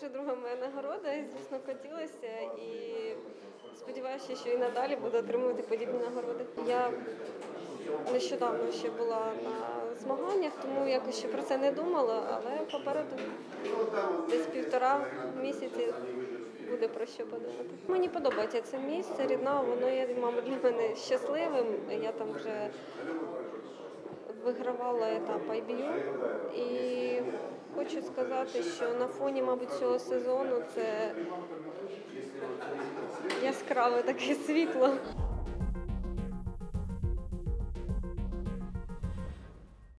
вже друга моя нагорода, і звісно хотілося. І сподіваюся, що і надалі буду отримувати подібні нагороди. Я нещодавно ще була на змаганнях, тому якось ще про це не думала, але попереду десь півтора місяці буде про що подумати. Мені подобається це місце, рідна, воно є, мабуть, для мене щасливим. Я там вже вигравала етап IBU. І сказати, що на фоні, мабуть, цього сезону це яскраве таке світло.